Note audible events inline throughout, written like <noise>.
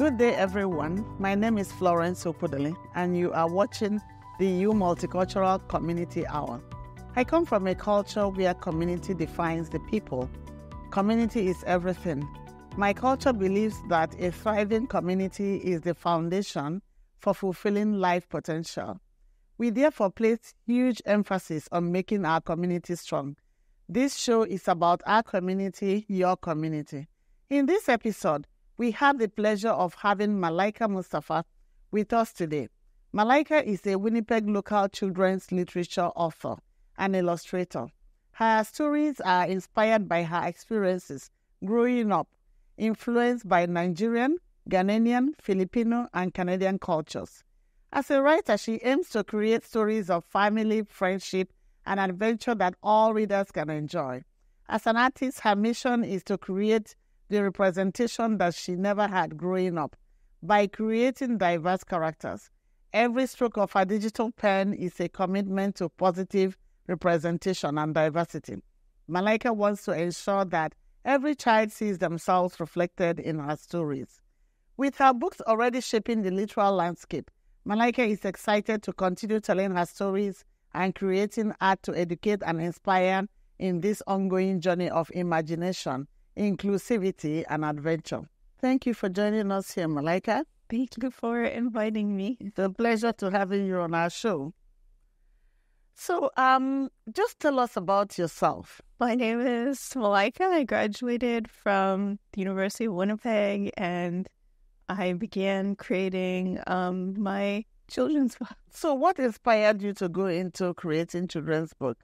Good day, everyone. My name is Florence Opodole, and you are watching the U Multicultural Community Hour. I come from a culture where community defines the people. Community is everything. My culture believes that a thriving community is the foundation for fulfilling life potential. We therefore place huge emphasis on making our community strong. This show is about our community, your community. In this episode, we have the pleasure of having Mala'ika Mustapha with us today. Mala'ika is a Winnipeg local children's literature author and illustrator. Her stories are inspired by her experiences growing up, influenced by Nigerian, Ghanaian, Filipino, and Canadian cultures. As a writer, she aims to create stories of family, friendship, and adventure that all readers can enjoy. As an artist, her mission is to create the representation that she never had growing up by creating diverse characters. Every stroke of her digital pen is a commitment to positive representation and diversity. Mala'ika wants to ensure that every child sees themselves reflected in her stories. With her books already shaping the literal landscape, Mala'ika is excited to continue telling her stories and creating art to educate and inspire in this ongoing journey of imagination inclusivity, and adventure. Thank you for joining us here, Mala'ika. Thank you for inviting me. It's a pleasure to having you on our show. So, um, just tell us about yourself. My name is Mala'ika. I graduated from the University of Winnipeg, and I began creating um, my children's book. So, what inspired you to go into creating children's book?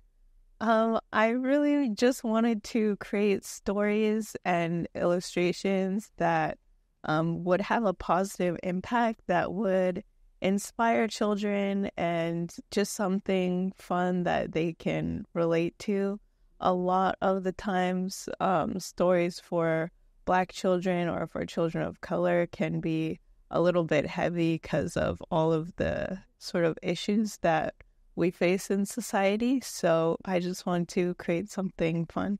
Um, I really just wanted to create stories and illustrations that um, would have a positive impact that would inspire children and just something fun that they can relate to. A lot of the times, um, stories for Black children or for children of color can be a little bit heavy because of all of the sort of issues that we face in society. So I just want to create something fun.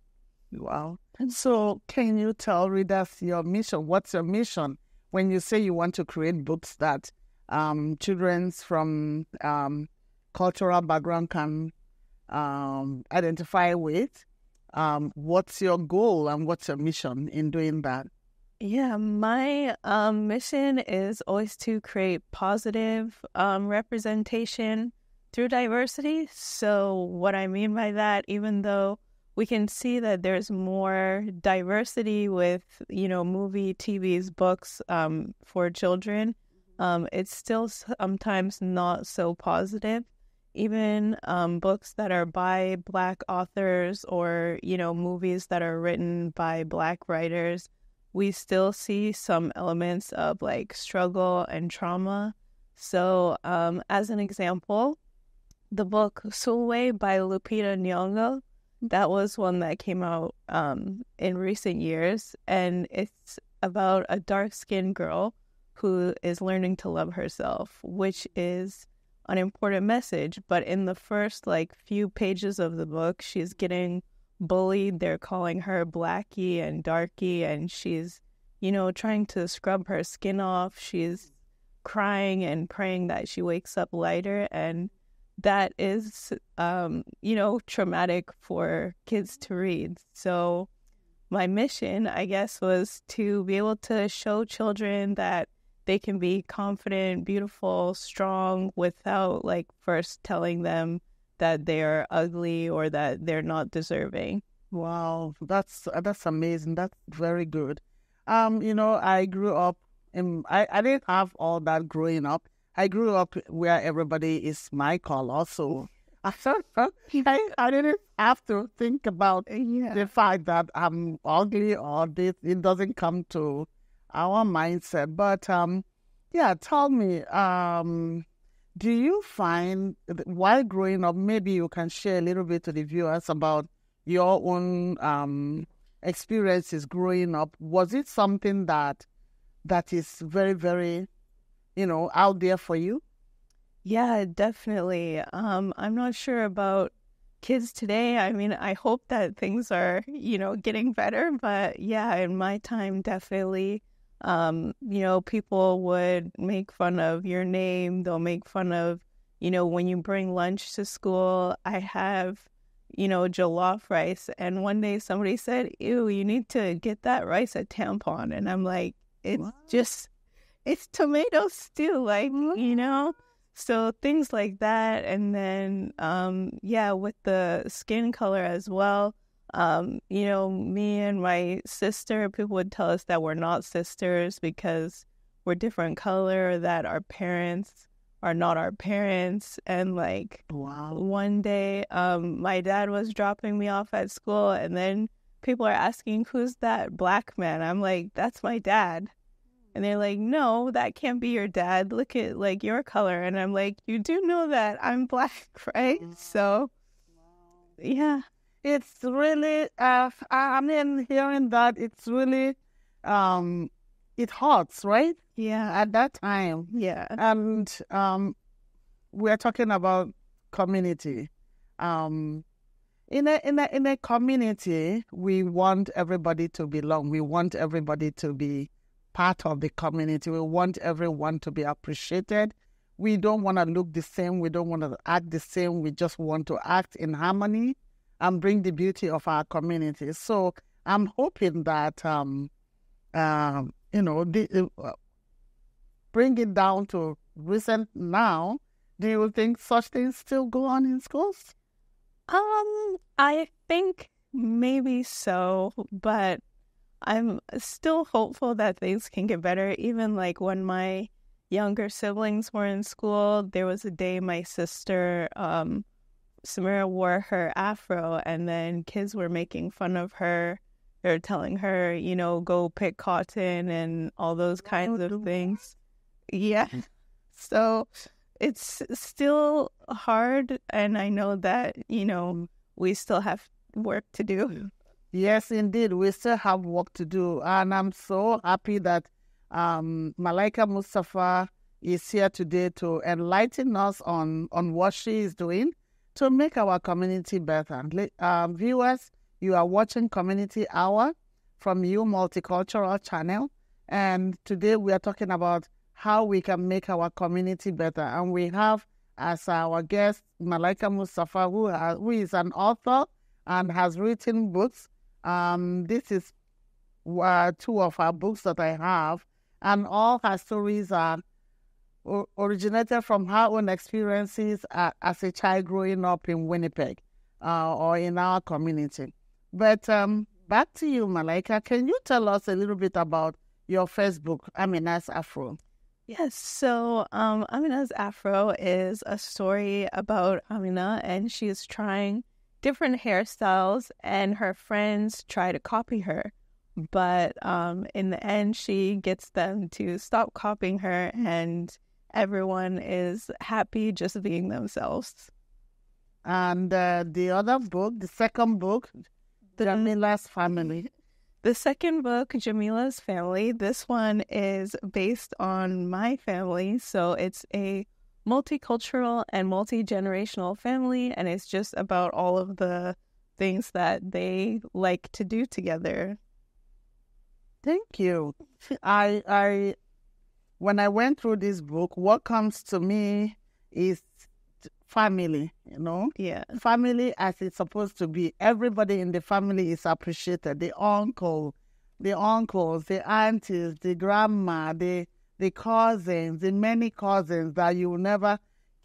Wow. And so, can you tell readers your mission? What's your mission when you say you want to create books that um, children from um, cultural background can um, identify with? Um, what's your goal and what's your mission in doing that? Yeah, my um, mission is always to create positive um, representation through diversity. So, what I mean by that, even though we can see that there's more diversity with, you know, movie, TVs, books um, for children, um, it's still sometimes not so positive. Even um, books that are by Black authors or, you know, movies that are written by Black writers, we still see some elements of like struggle and trauma. So, um, as an example, the book Sulwe by Lupita Nyong'o. That was one that came out um, in recent years, and it's about a dark skinned girl who is learning to love herself, which is an important message. But in the first like few pages of the book, she's getting bullied. They're calling her Blackie and Darky, and she's, you know, trying to scrub her skin off. She's crying and praying that she wakes up lighter. And that is, um, you know, traumatic for kids to read. So, my mission, I guess, was to be able to show children that they can be confident, beautiful, strong without like first telling them that they're ugly or that they're not deserving. Wow, that's that's amazing. That's very good. Um, you know, I grew up in I, I didn't have all that growing up. I grew up where everybody is my color, so I, <laughs> I, I didn't have to think about yeah. the fact that I'm ugly or this. It doesn't come to our mindset. But um, yeah, tell me, um, do you find while growing up, maybe you can share a little bit to the viewers about your own um, experiences growing up? Was it something that that is very, very you know, out there for you? Yeah, definitely. Um, I'm not sure about kids today. I mean, I hope that things are, you know, getting better. But yeah, in my time, definitely um, you know, people would make fun of your name. They'll make fun of, you know, when you bring lunch to school. I have, you know, jollof rice. And one day somebody said, Ew, you need to get that rice at tampon. And I'm like, it's what? just, it's tomato stew. Like, you know? So things like that. And then, um, yeah, with the skin color as well um, you know, me and my sister, people would tell us that we're not sisters because we're different color, that our parents are not our parents. And like wow. one day, um, my dad was dropping me off at school and then people are asking, Who's that black man? I'm like, That's my dad. And they're like, No, that can't be your dad. Look at like your color. And I'm like, You do know that I'm black, <laughs> right? So yeah it's really, uh, I mean, hearing that, it's really, um, it hurts, right? Yeah. At that time. Yeah. And um, we're talking about community. Um, in a in a in a community, we want everybody to belong. We want everybody to be part of the community. We want everyone to be appreciated. We don't want to look the same. We don't want to act the same. We just want to act in harmony and bring the beauty of our community. So I'm hoping that, um, um, you know, the, uh, bring it down to recent now. Do you think such things still go on in schools? Um, I think maybe so, but I'm still hopeful that things can get better. Even like when my younger siblings were in school, there was a day my sister um Samira wore her afro, and then kids were making fun of her. They were telling her, you know, go pick cotton and all those kinds of things. Yeah. <laughs> So it's still hard. And I know that, you know, we still have work to do. Yes, indeed. We still have work to do. And I'm so happy that um, Mala'ika Mustapha is here today to enlighten us on, on what she is doing to make our community better. Um, viewers, you are watching Community Hour from U Multicultural Channel, and today we are talking about how we can make our community better. And we have as our guest Mala'ika Mustapha, who, who is an author and has written books. Um, this is uh, two of her books that I have, and all her stories are originated from her own experiences uh, as a child growing up in Winnipeg uh, or in our community. But um, back to you, Mala'ika. Can you tell us a little bit about your first book, Amina's Afro? Yes. So, um, Amina's Afro is a story about Amina, and she's trying different hairstyles, and her friends try to copy her. But um, in the end, she gets them to stop copying her and everyone is happy just being themselves. And uh, the other book, the second book, Jamila's Family. The second book, Jamila's Family, this one is based on my family. So it's a multicultural and multi generational family, and it's just about all of the things that they like to do together. Thank you. I I when I went through this book, what comes to me is family, you know? Yeah. Family as it's supposed to be. Everybody in the family is appreciated. The uncle, the uncles, the aunties, the grandma, the the cousins, the many cousins that you will never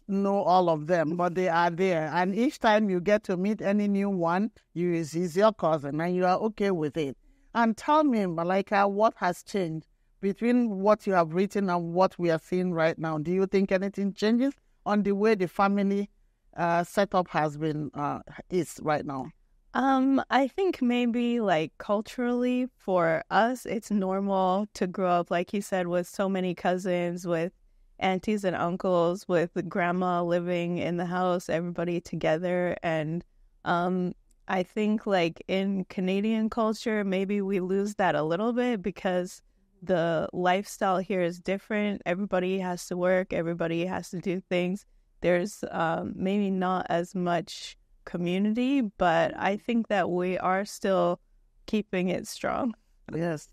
know all of them, but they are there. And each time you get to meet any new one, you is, is your cousin and you are okay with it. And tell me, Mala'ika, what has changed between what you have written and what we are seeing right now, do you think anything changes on the way the family uh, setup has been uh, is right now? Um, I think maybe like culturally for us, it's normal to grow up, like you said, with so many cousins, with aunties and uncles, with grandma living in the house, everybody together. And um, I think like in Canadian culture, maybe we lose that a little bit because the lifestyle here is different. Everybody has to work, everybody has to do things. There's um, maybe not as much community, but I think that we are still keeping it strong. Yes.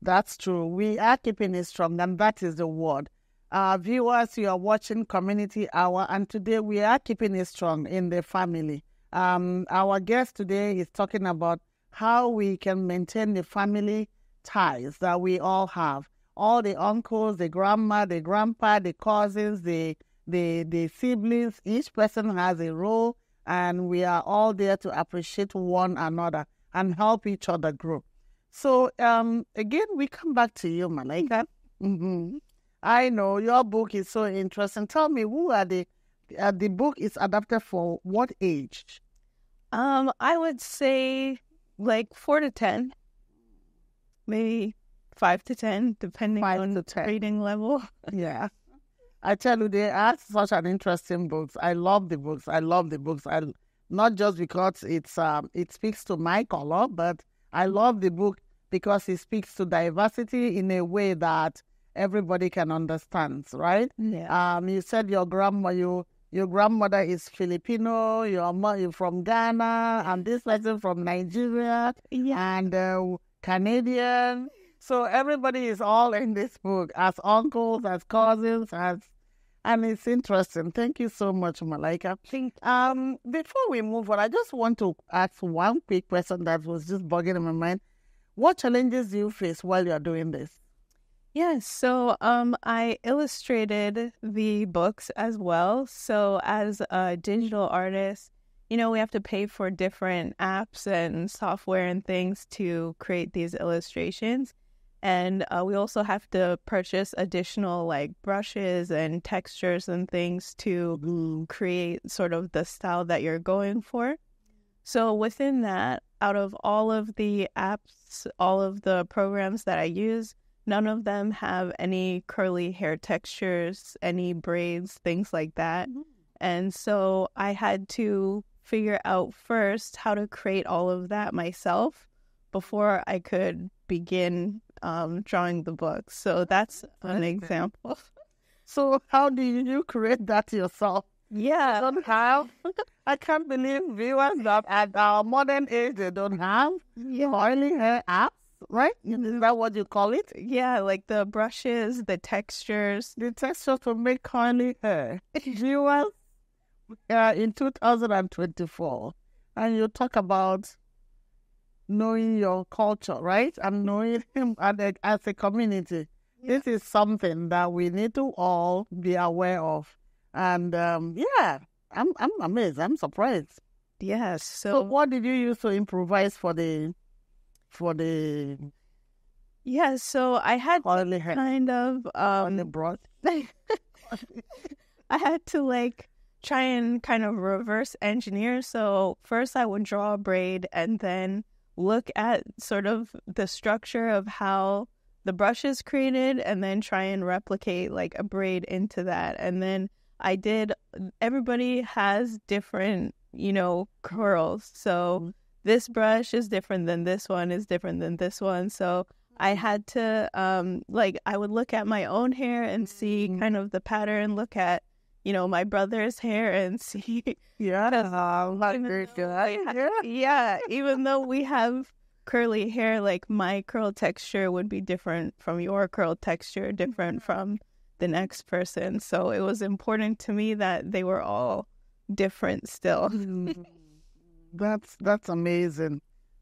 That's true. We are keeping it strong, and that is the word. Uh, viewers, you are watching Community Hour, and today we are keeping it strong in the family. Um, our guest today is talking about how we can maintain the family ties that we all have. All the uncles, the grandma, the grandpa, the cousins, the the the siblings. Each person has a role, and we are all there to appreciate one another and help each other grow. So um, again, we come back to you, Mala'ika. Mm-hmm. I know your book is so interesting. Tell me, who are the uh, the book is adapted for what age? Um, I would say like four to ten, maybe five to ten, depending Five on the 10. reading level. <laughs> Yeah. I tell you, they are such an interesting books. I love the books. I love the books. I not just because it's um it speaks to my color, but I love the book because it speaks to diversity in a way that everybody can understand, right? Yeah. Um, you said your grandma, you your grandmother is Filipino, your mother you from Ghana, and this person from Nigeria, yeah. and uh, Canadian. So everybody is all in this book as uncles, as cousins, as and it's interesting. Thank you so much, Mala'ika. Think Um, before we move on, I just want to ask one quick question that was just bugging in my mind. What challenges do you face while you're doing this? Yes, so um, I illustrated the books as well. So as a digital artist, you know, we have to pay for different apps and software and things to create these illustrations. And uh, we also have to purchase additional like brushes and textures and things to create sort of the style that you're going for. So within that, out of all of the apps, all of the programs that I use, none of them have any curly hair textures, any braids, things like that. And so I had to figure out first how to create all of that myself before I could begin um, drawing the book. So that's an example. <laughs> So how do you create that yourself? Yeah. don't have. <laughs> I can't believe viewers that at our modern age they don't have Yeah. curly hair apps, right? Is that what you call it? Yeah, like the brushes, the textures. The texture to make curly hair. <laughs> viewers, uh, in 2024, and you talk about knowing your culture, right? And knowing <laughs> him as a, as a community. This is something that we need to all be aware of. And um, yeah, I'm I'm amazed. I'm surprised. Yes. So, So, what did you use to improvise for the for the yeah, so I had kind of on the um broad? <laughs> I had to like try and kind of reverse engineer. So first I would draw a braid and then look at sort of the structure of how the brush is created and then try and replicate like a braid into that. And then I did everybody has different, you know, curls. So Mhm. this brush is different than this one is different than this one. So I had to um like I would look at my own hair and see Mhm. kind of the pattern, look at, you know, my brother's hair and see Yeah, like even very though good. we ha- Yeah. yeah, even though we have curly hair, like my curl texture would be different from your curl texture, different from the next person. So it was important to me that they were all different still. Mm. <laughs> That's that's amazing.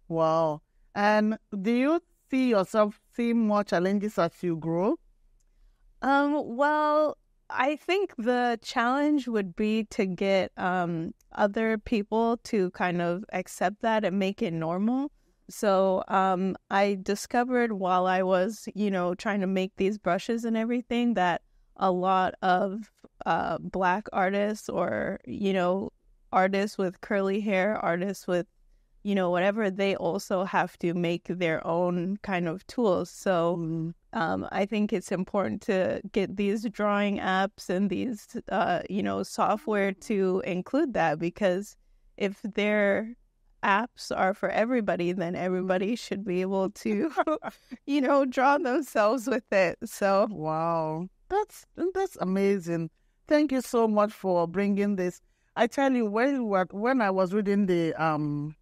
Wow. And do you see yourself seeing more challenges as you grow? Um, well, I think the challenge would be to get um other people to kind of accept that and make it normal. So, um I discovered while I was, you know, trying to make these brushes and everything that a lot of uh black artists or, you know, artists with curly hair, artists with you know, whatever, they also have to make their own kind of tools. So, Mm. um, I think it's important to get these drawing apps and these, uh, you know, software to include that because if their apps are for everybody, then everybody should be able to, <laughs> you know, draw themselves with it. So, Wow. That's that's amazing. Thank you so much for bringing this. I tell you, when when I was reading the um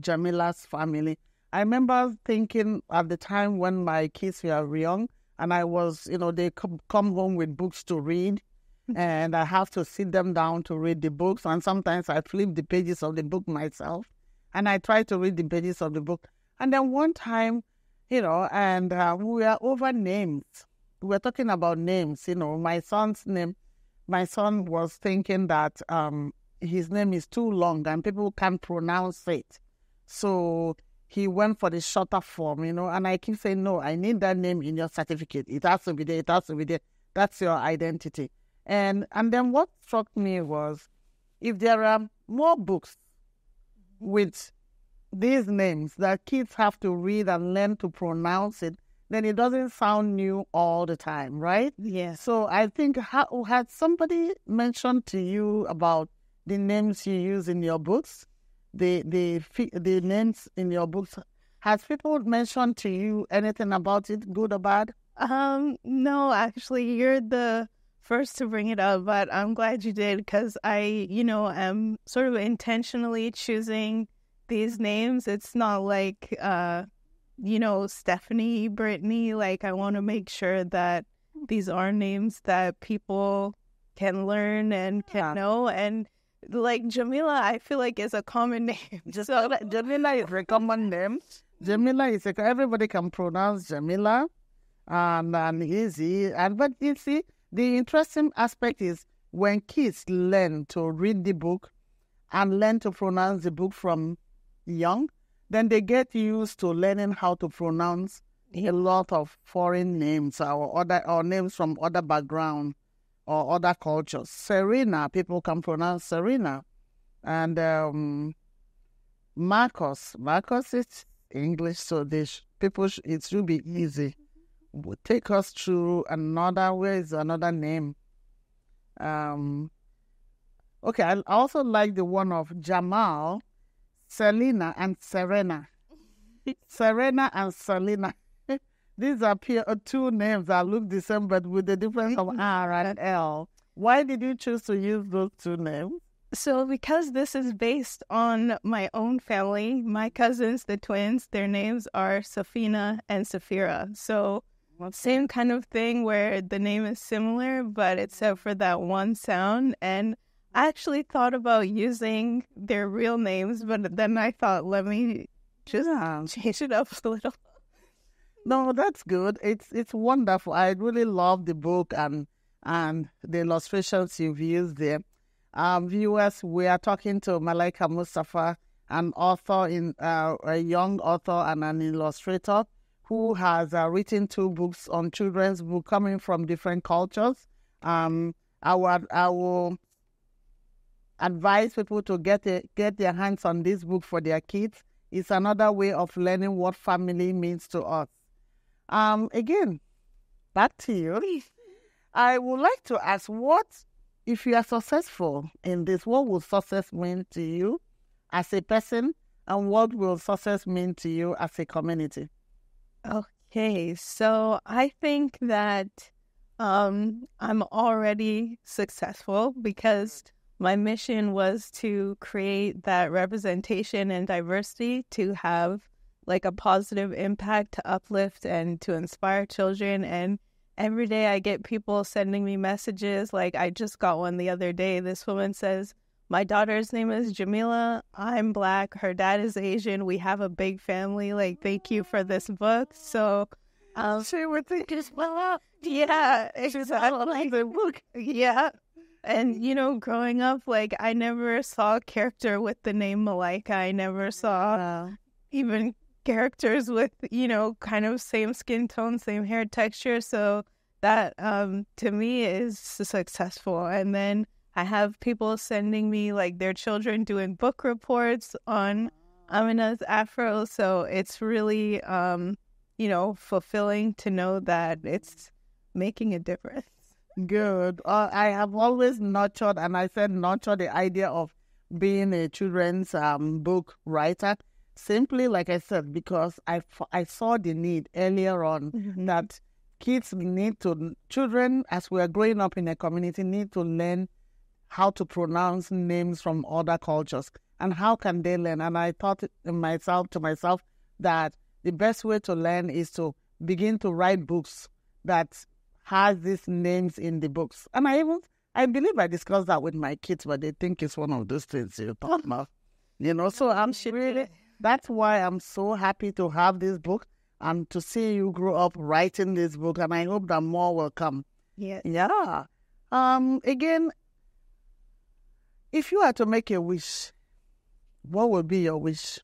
Jamila's family, I remember thinking at the time when my kids were young, and I was, you know, they come, come home with books to read, <laughs> and I have to sit them down to read the books. And sometimes I flip the pages of the book myself, and I try to read the pages of the book. And then one time, you know, and uh, we were over names. We were talking about names. You know, my son's name. My son was thinking that um, his name is too long and people can't pronounce it. So he went for the shorter form, you know, and I keep saying, no, I need that name in your certificate. It has to be there. It has to be there. That's your identity. And and then what struck me was if there are more books with these names that kids have to read and learn to pronounce it, then it doesn't sound new all the time, right? Yeah. So I think ha- had somebody mentioned to you about the names you use in your books? The the the names in your books. Has people mentioned to you anything about it, good or bad? Um, no, actually, you're the first to bring it up, but I'm glad you did because I, you know, am sort of intentionally choosing these names. It's not like, uh, you know, Stephanie, Brittany. Like, I want to make sure that these are names that people can learn and can yeah. know. And like Jamila, I feel like is a common <laughs> name. <laughs> Just so, Jamila <laughs> is a common name. Jamila is a, everybody can pronounce Jamila, and and easy. And but you see, the interesting aspect is when kids learn to read the book and learn to pronounce the book from young, then they get used to learning how to pronounce a lot of foreign names or other or names from other background or other cultures. Serena, people can pronounce Serena. And um, Marcos, Marcos is English, so this people it should be easy. Take us through another. Where is another name? Um, okay, I also like the one of Jamal, Selena, and Serena. <laughs> Serena and Selena. These are uh, two names that look the same, but with the difference of R and L. Why did you choose to use those two names? So, because this is based on my own family, my cousins, the twins, their names are Safina and Safira. So, same kind of thing where the name is similar, but except for that one sound. And I actually thought about using their real names, but then I thought, let me just yeah. <laughs> change it up a little. No, that's good. It's it's wonderful. I really love the book and and the illustrations you've used there. Um, viewers, we are talking to Mala'ika Mustapha, an author in uh, a young author and an illustrator who has uh, written two books on children's book coming from different cultures. Um, I would I will advise people to get a, get their hands on this book for their kids. It's another way of learning what family means to us. Um, again, back to you. <laughs> I would like to ask what, if you are successful in this, what will success mean to you as a person, and what will success mean to you as a community? Okay, so I think that um, I'm already successful because my mission was to create that representation and diversity to have like a positive impact to uplift and to inspire children. And every day I get people sending me messages. Like I just got one the other day. This woman says, My daughter's name is Jamila. I'm black. Her dad is Asian. We have a big family. Like, thank you for this book. So, um, she would think as well. Yeah, exactly. Like the book. Yeah. And you know, growing up, like I never saw a character with the name Malika. I never saw even characters with you know kind of same skin tone same hair texture. So that um to me is successful. And then i have people sending me like their children doing book reports on amina's afro. So it's really um you know fulfilling to know that it's making a difference. Good. Uh, i have always nurtured and i said nurture the idea of being a children's um, book writer Simply, like I said, because I, I saw the need earlier on mm-hmm. that kids need to, children, as we are growing up in a community, need to learn how to pronounce names from other cultures and how can they learn. And I thought myself to myself, that the best way to learn is to begin to write books that has these names in the books. And I even I believe I discussed that with my kids, but they think it's one of those things you talk about. You know, so I'm <laughs> really that's why I'm so happy to have this book and to see you grow up writing this book and I hope that more will come. Yeah. Yeah. Um again, if you had to make a wish, what would be your wish?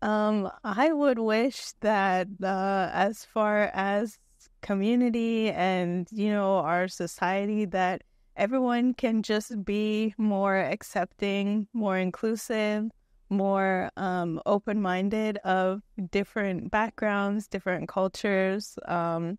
Um, I would wish that uh, as far as community and you know our society that everyone can just be more accepting, more inclusive, more um, open-minded of different backgrounds, different cultures. Um,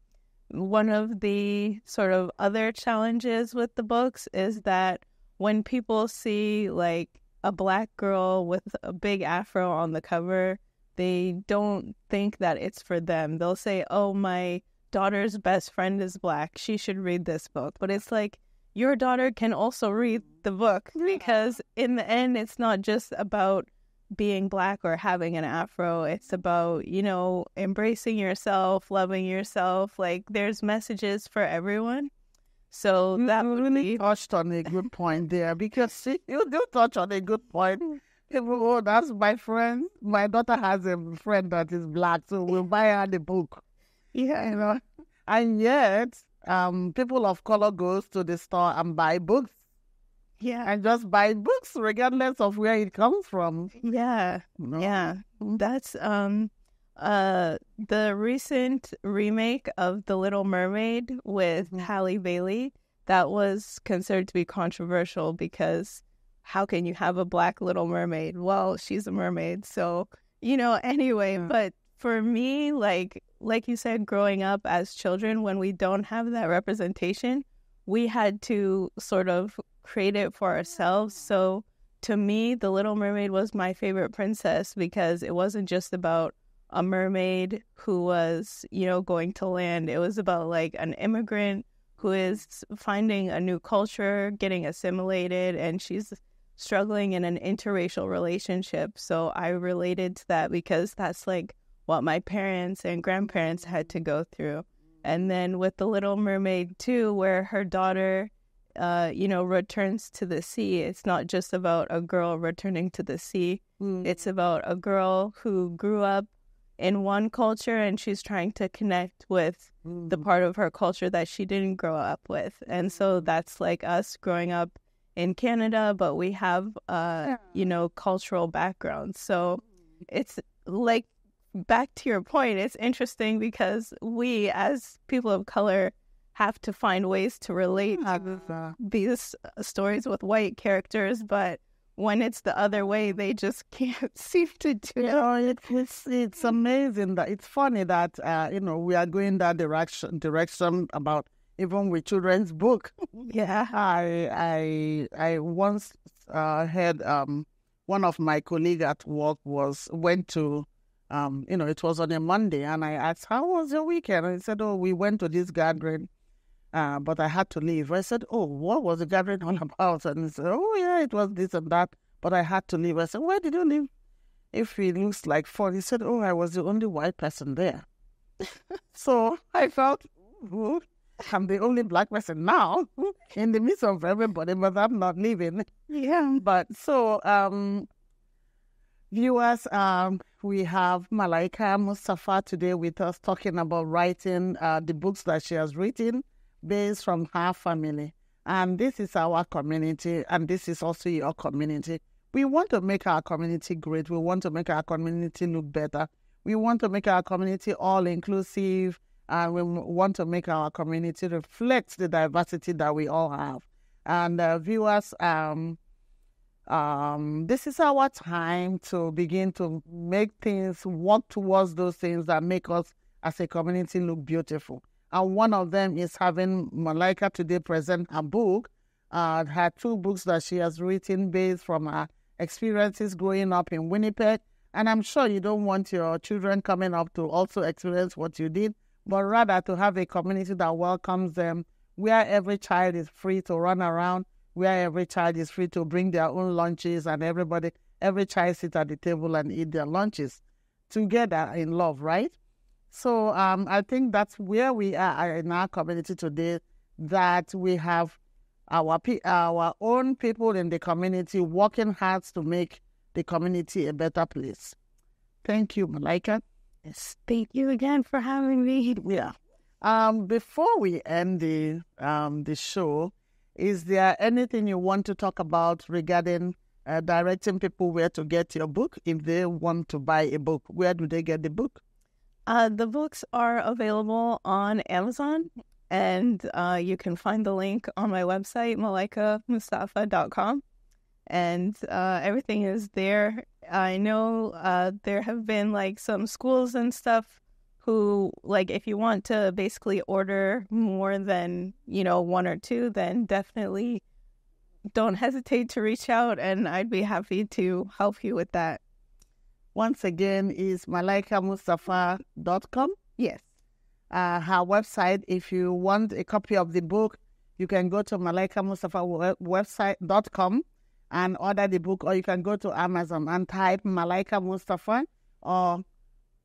one of the sort of other challenges with the books is that when people see like a black girl with a big afro on the cover, they don't think that it's for them. They'll say, "Oh, my daughter's best friend is black. She should read this book." But it's like your daughter can also read the book because in the end it's not just about being black or having an afro. It's about, you know, embracing yourself, loving yourself. Like there's messages for everyone. So that you really be... touched on a good point there because <laughs> see, you do touch on a good point. People, oh, that's my friend. My daughter has a friend that is black, so we'll <laughs> buy her the book. Yeah, you know. And yet, um, people of color goes to the store and buy books. Yeah. And just buy books regardless of where it comes from. Yeah. No? Yeah. That's um uh, the recent remake of The Little Mermaid with mm-hmm. Halle Bailey that was considered to be controversial because how can you have a black Little Mermaid? Well, she's a mermaid, so you know. Anyway, mm-hmm. but for me, like like you said, growing up as children, when we don't have that representation, we had to sort of create it for ourselves. So to me, The Little Mermaid was my favorite princess because it wasn't just about a mermaid who was, you know, going to land. It was about like an immigrant who is finding a new culture, getting assimilated, and she's struggling in an interracial relationship. So I related to that because that's like what my parents and grandparents had to go through. And then with The Little Mermaid, too, where her daughter, uh, you know, returns to the sea, it's not just about a girl returning to the sea. Mm. It's about a girl who grew up in one culture and she's trying to connect with mm. the part of her culture that she didn't grow up with. And so that's like us growing up in Canada, but we have uh, you know, cultural backgrounds. So it's like back to your point, it's interesting because we as people of color have to find ways to relate to these stories with white characters, but when it's the other way, they just <laughs> can't seem to do it. You know, it's it's amazing that it's funny that uh, you know we are going that direction direction about even with children's book. Yeah, I I I once uh, had um, one of my colleague at work was went to. Um, you know, it was on a Monday, and I asked, "How was your weekend?" And he said, "Oh, we went to this gathering, uh, but I had to leave. I said, Oh, what was the gathering <laughs> all about? And he said, Oh, yeah, it was this and that, but I had to leave. I said, Where did you leave? If it looks like fun, he said, Oh, I was the only white person there. <laughs> so I felt, oh, I'm the only black person now <laughs> in the midst of everybody, but I'm not leaving. Yeah. But so, um, viewers, um, we have Mala'ika Mustapha today with us talking about writing uh, the books that she has written based from her family. And this is our community, and this is also your community. We want to make our community great. We want to make our community look better. We want to make our community all inclusive, and we want to make our community reflect the diversity that we all have. And uh, viewers, um, um, this is our time to begin to make things work towards those things that make us as a community look beautiful and one of them is having Mala'ika today present a book, uh, her two books that she has written based from her experiences growing up in Winnipeg. And I'm sure you don't want your children coming up to also experience what you did, but rather to have a community that welcomes them, where every child is free to run around, where every child is free to bring their own lunches, and everybody, every child sit at the table and eat their lunches. together in love, right? So um, I think that's where we are in our community today. That we have our our own people in the community working hard to make the community a better place. Thank you, Mala'ika. Yes, thank you again for having me. Yeah. Um, before we end the um, the show, is there anything you want to talk about regarding uh, directing people where to get your book if they want to buy a book? Where do they get the book? Uh, the books are available on Amazon, and uh, you can find the link on my website, malaikamustafa.com. And uh, everything is there. I know uh, there have been like some schools and stuff who like if you want to basically order more than you know one or two then definitely don't hesitate to reach out and i'd be happy to help you with that. Once again is malaikamustafa.com yes. Uh, her website if you want a copy of the book you can go to malaikamustafa.website.com and order the book or you can go to amazon and type malaika mustafa or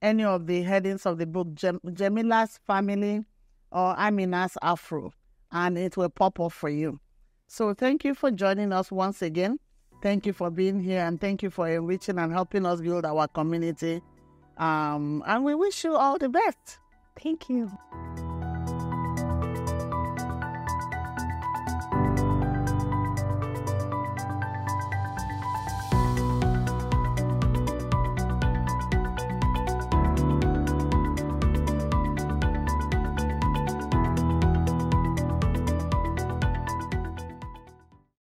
any of the headings of the book, Jem- Jemila's Family or Amina's Afro, and it will pop up for you. So thank you for joining us once again. Thank you for being here and thank you for enriching and helping us build our community. Um, and we wish you all the best. Thank you.